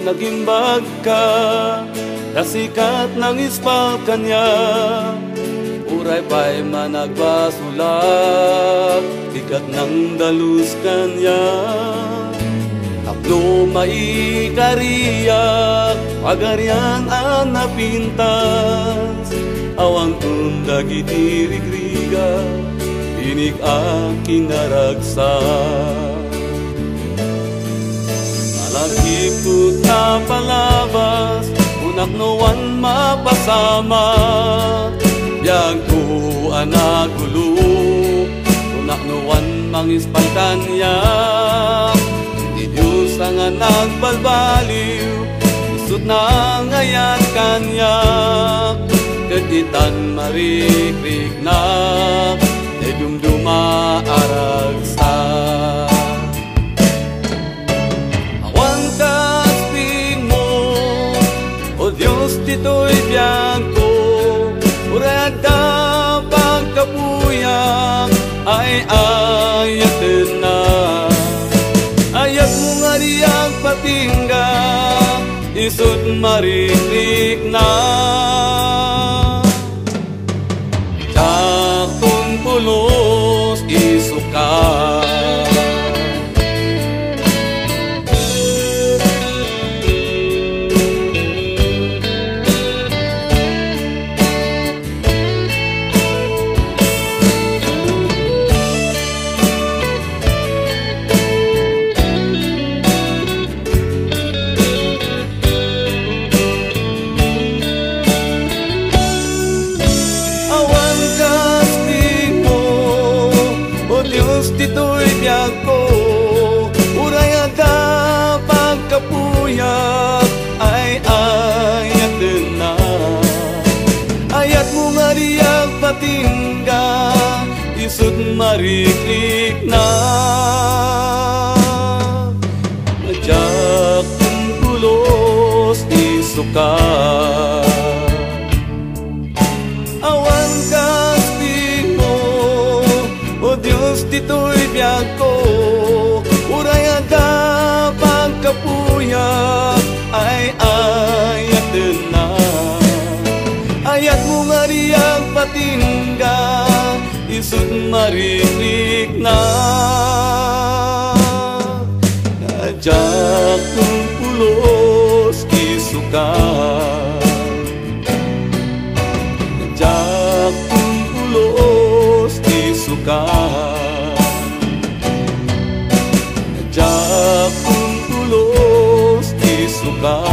Diyos nagimbag ka Nasikat ng ispal kanya. Uray pa'y managbasulat Ikat ng dalus kanya. Taklo maikariyak Pagarian ang napintas. Awang tunda gitirigriga Inig ang kinaragsak Malagipot na palabas Unak noan mapasama. Biyag ko anak gulo. Unak noan mangispal kanya Di Diyos ang anak balbaliw Isut na ngayan kanya. Ketitan marikrik na. Edumduma aragsa Ay ayatin na. Ayat mo nga diyang patingga Isut marinig na pagkapuyat Ay ayat din na. Ayat mo nga riyag patingga. Isut marikrik na. Najak ang tulos isuka Awan patinga Isut marinig na Najak kong pulos kisuka Najak kong pulos kisuka Najak kong pulos kisuka